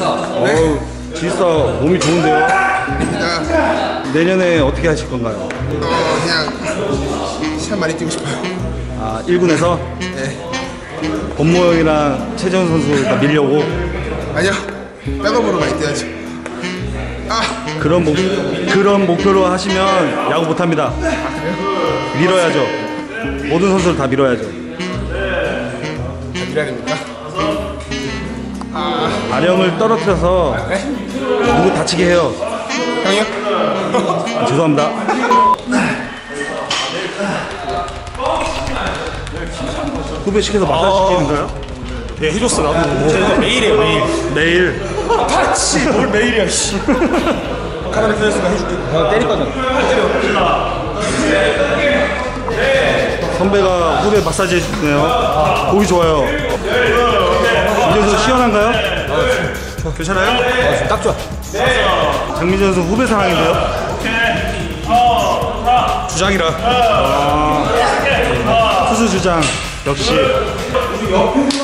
어우, 지스타 몸이 좋은데요? 그냥 내년에 어떻게 하실 건가요? 어 그냥 시간 많이 뛰고 싶어요. 아, 1군에서 네. 권모 형이랑 최재훈 선수가 밀려고 아니요. 백업으로 많이 뛰어야죠. 아 그런 목 그런 목표로 하시면 야구 못 합니다. 밀어야죠. 모든 선수를 다 밀어야죠. 밀어야 됩니까? 아령을 떨어뜨려서 누구 다치게 해요. 형이요? 죄송합니다. 후배 시켜서 마사지 시키는가요? 예, 해줬어 나도. 제가 매일 해요 매일. 내일 파치 뭘 매일이야 씨. 카라멜 플레스가 해줄게. 형 때릴 거잖아. 선배가 후배 마사지 해주네요. 보기 좋아요. 이제서 시원한가요? 괜찮아요? 딱 좋아. 장민재 선수 후배 상황인데요. 주장이라. 투수 주장 역시. you